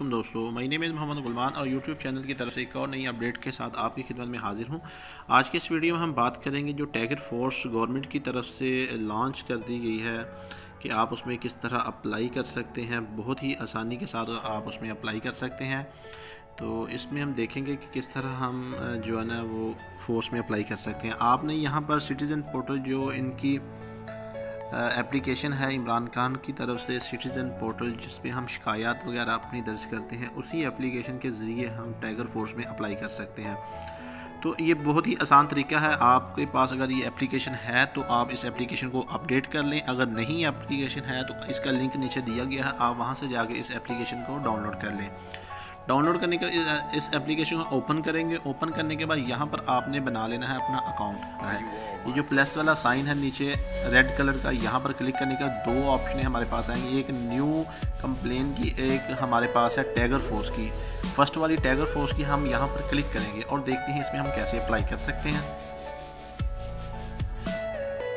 علیکم دوستو، میں محمد غلمان اور یوٹیوب چینل کی طرف سے ایک اور نئی اپڈیٹ کے ساتھ آپ کی خدمت میں حاضر ہوں۔ آج کے اس ویڈیو میں ہم بات کریں گے جو ٹیگر فورس گورنمنٹ کی طرف سے لانچ کر دی گئی ہے کہ آپ اس میں کس طرح اپلائی کر سکتے ہیں۔ بہت ہی آسانی کے ساتھ آپ اس میں اپلائی کر سکتے ہیں۔ تو اس میں ہم دیکھیں گے کہ کس طرح ہم جو ہے نا وہ فورس میں اپلائی کر سکتے ہیں۔ آپ نے یہاں پر سٹیزن پورٹل جو ان کی اپلیکیشن ہے عمران خان کی طرف سے سٹیزن پورٹل جس پہ ہم شکایات وغیرہ اپنی درج کرتے ہیں، اسی اپلیکیشن کے ذریعے ہم ٹیگر فورس میں اپلائی کر سکتے ہیں۔ تو یہ بہت ہی آسان طریقہ ہے، آپ کے پاس اگر یہ اپلیکیشن ہے تو آپ اس اپلیکیشن کو اپڈیٹ کر لیں۔ اگر نہیں اپلیکیشن ہے تو اس کا لنک نیچے دیا گیا ہے، آپ وہاں سے جا کے اس اپلیکیشن کو ڈاؤن لوڈ کر لیں۔ ڈاؤن لوڈ کرنے کا اس اپلیکیشن کو اوپن کریں گے. اوپن کرنے کے بعد یہاں پر آپ نے بنا لینا ہے اپنا اکاؤنٹ ہے. یہ جو پلس والا سائن ہے نیچے ریڈ کلر کا، یہاں پر کلک کرنے کا دو آپشنیں ہمارے پاس آئیں گے. ایک نیو کمپلین کی، ایک ہمارے پاس ہے ٹیگر فورس کی. فرسٹ والی ٹیگر فورس کی ہم یہاں پر کلک کریں گے اور دیکھتے ہیں اس میں ہم کیسے اپلائی کر سکتے ہیں.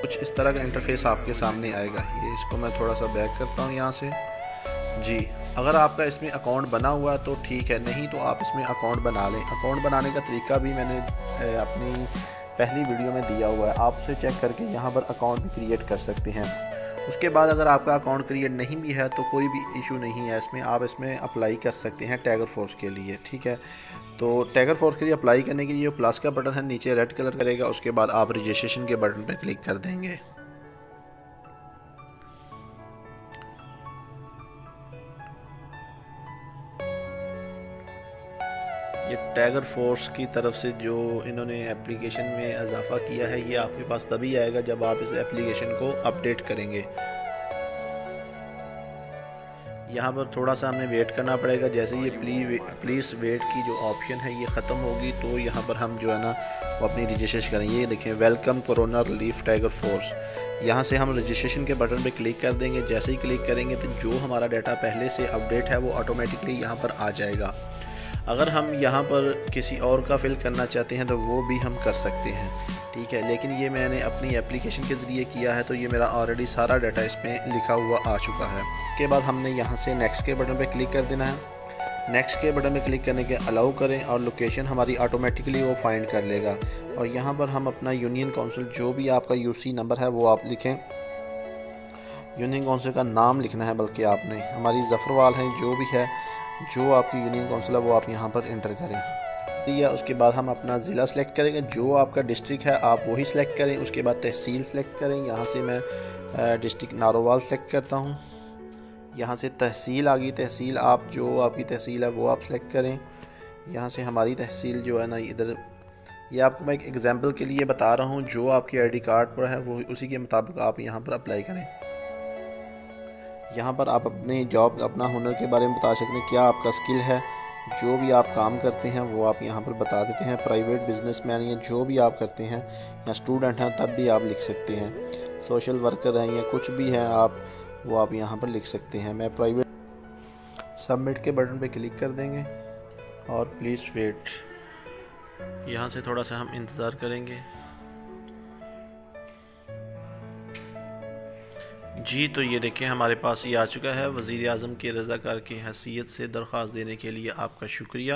کچھ اس طرح کا انٹرفیس آپ کے سامنے آئے گا. یہ اس کو میں تھوڑا سا بیک کرتا ہوں یہاں سے. جی اگر آپ کا اس میں اکاؤنٹ بنا ہوا ہے تو ٹھیک ہے، نہیں تو آپ اس میں اکاؤنٹ بنا لیں۔ اکاؤنٹ بنانے کا طریقہ بھی میں نے اپنی پہلی ویڈیو میں دیا ہوا ہے۔ آپ اسے چیک کر کے یہاں پر اکاؤنٹ بھی کریٹ کر سکتے ہیں۔ اس کے بعد اگر آپ کا اکاؤنٹ کریٹ نہیں بھی ہے تو کوئی بھی ایشو نہیں ہے۔ اس میں آپ اس میں اپلائی کر سکتے ہیں ٹیگر فورس کے لیے، ٹھیک ہے۔ تو ٹیگر فورس کے لیے اپلائی کرنے کے لیے پلس کا بٹن ہے، نیچے ریڈ کلر کرے گا۔ اس کے بعد آپ رجسٹریشن کے بٹن پہ کلک کر دیں گے۔ یہ ٹیگر فورس کی طرف سے جو انہوں نے اپلیکیشن میں اضافہ کیا ہے، یہ آپ کے پاس تبھی آئے گا جب آپ اس اپلیکیشن کو اپڈیٹ کریں گے۔ یہاں پر تھوڑا سا ہمیں ویٹ کرنا پڑے گا۔ جیسے یہ پلیز ویٹ کی جو آپشن ہے، یہ ختم ہوگی تو یہاں پر ہم جو ہے نا، وہ اپنی رجسٹریشن کریں گے۔ یہ دیکھیں welcome corona relief tiger force یہاں سے ہم رجسٹریشن کے بٹن پہ کلک کر دیں گے۔ جیسے ہی کلک کریں گے تو جو ہمارا ڈیٹا پہلے سے اپڈیٹ ہے، وہ آٹومیٹکلی یہاں پر آ جائے گا۔ اگر ہم یہاں پر کسی اور کا فل کرنا چاہتے ہیں تو وہ بھی ہم کر سکتے ہیں، ٹھیک ہے؟ لیکن یہ میں نے اپنی اپلیکیشن کے ذریعے کیا ہے تو یہ میرا آلریڈی سارا ڈیٹا اس میں لکھا ہوا آ چکا ہے۔ اس کے بعد ہم نے یہاں سے نیکسٹ کے بٹن پہ کلک کر دینا ہے۔ نیکسٹ کے بٹن پہ کلک کرنے کے الاؤ کریں اور لوکیشن ہماری آٹومیٹکلی وہ فائنڈ کر لے گا۔ اور یہاں پر ہم اپنا یونین کونسل جو بھی آپ کا یو سی نمبر ہے وہ آپ لکھیں۔ یونین کونسل کا نام لکھنا ہے، بلکہ آپ نے ہماری ظفروال ہیں، جو بھی ہے، جو آپ کی یونین کونسل ہے، وہ آپ یہاں پر انٹر کریں۔ یا اس کے بعد ہم اپنا ضلع سلیکٹ کریں گے، جو آپ کا ڈسٹرک ہے، آپ وہی سلیکٹ کریں۔ اس کے بعد تحصیل سلیکٹ کریں۔ یہاں سے میں ڈسٹرک ناروال سلیکٹ کرتا ہوں۔ یہاں سے تحصیل آ گئی تحصیل آپ، جو آپ کی تحصیل ہے، وہ آپ سلیکٹ کریں۔ یہاں سے ہماری تحصیل جو ہے نا، ادھر۔ یہ آپ کو میں ایک ایگزامپل کے لیے بتا رہا ہوں، جو آپ کی آئی ڈی کارڈ پر ہے، وہ اسی کے مطابق آپ یہاں پر اپلائی کریں۔ یہاں پر آپ اپنی جاب اپنا ہنر کے بارے میں بتا سکتے ہیں، کیا آپ کا سکل ہے؟ جو بھی آپ کام کرتے ہیں، وہ آپ یہاں پر بتا دیتے ہیں۔ پرائیویٹ بزنس مین یا جو بھی آپ کرتے ہیں، یا اسٹوڈنٹ ہیں، تب بھی آپ لکھ سکتے ہیں۔ سوشل ورکر ہیں یا کچھ بھی ہیں، آپ، وہ آپ یہاں پر لکھ سکتے ہیں۔ میں پرائیویٹ سبمٹ کے بٹن پہ کلک کر دیں گے۔ اور پلیز ویٹ یہاں سے تھوڑا سا ہم انتظار کریں گے۔ جی تو یہ دیکھیں، ہمارے پاس یہ آ چکا ہے۔ وزیر اعظم کے رضاکار کی حیثیت سے درخواست دینے کے لیے آپ کا شکریہ۔